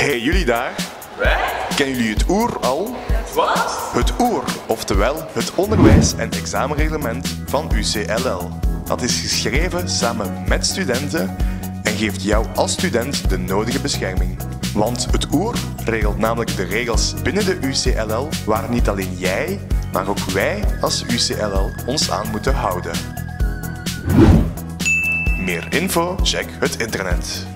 Hey, jullie daar? Kennen jullie het OER al? Wat? Het OER, oftewel het onderwijs- en examenreglement van UCLL. Dat is geschreven samen met studenten en geeft jou als student de nodige bescherming. Want het OER regelt namelijk de regels binnen de UCLL waar niet alleen jij, maar ook wij als UCLL ons aan moeten houden. Meer info? Check het internet.